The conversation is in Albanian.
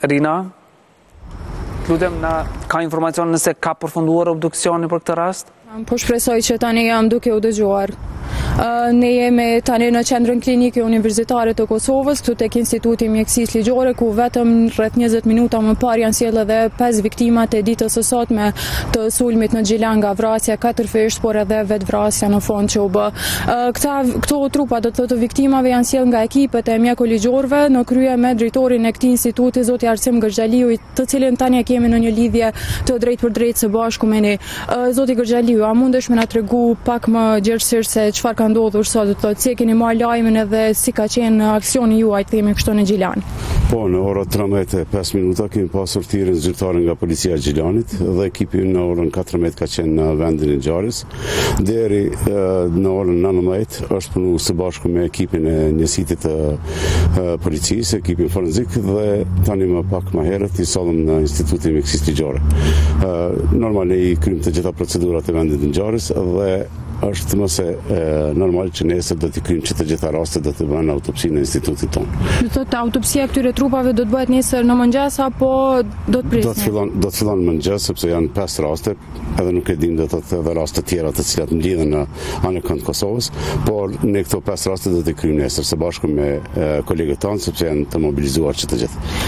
Rina, të lutem na ka informacion nëse ka përfunduar obduksioni për këtë rast? Po shpresoj që tani jam duke u dëgjuar. Ne jemi tani në qendrën klinike universitare të Kosovës, këtu tek Instituti i Mjekësisë Ligjore, ku vetëm rreth 20 minuta më parë janë sjellë edhe 5 viktimat e ditës së sotme të sulmit në Gjilan nga vrasja katërfishtë, por edhe vetëvrasja në fund që u bë. Këta, këto trupa do të thotë të viktimave janë sjellë nga ekipet e mjeko-ligjorëve në krye me drejtorin e këtij instituti, zoti Arsim Gërxhaliu, të cilin tani e kemi në një lidhje të drejtpërdrejtë së bashku me ne. Zoti Gërxhaliu, a mundesh me na tregu pak më gjerësisht se çfarë ka ndodhur sot, do të thotë si e keni marrë lajmin edhe si ka qenë aksioni juaj, themi kështu në Gjilan? Po, në orën 13.05 minuta kemi pasur thirrjen zyrtare nga policia e Gjilanit dhe ekipi ynë në orën 14 ka qenë në vendin e ngjarjes. Deri në orën 19 është punu së bashku me ekipin e njësitit të policisë, ekipin forenzik dhe tani më pak më herët i sollëm në Institutin e Mjekësisë Ligjore. Normale i kryem të gjitha procedurat e vendit të ngjarjes dhe është më se normal që nesër do t'i kryejmë që të gjitha rastet do të bëhen autopsi në institutin tonë. Do të thotë autopsia këtyre trupave do të bëhet nesër në mëngjes, apo do të presë? Do të fillon në mëngjes, sepse janë 5 raste, edhe nuk e dimë do të thotë edhe rastet tjera të cilat mblidhen anekënd Kosovës, por ne këto 5 raste do t'i kryejmë nesër, së bashku me kolegët tanë, sepse janë të mobilizuar që të gjithë.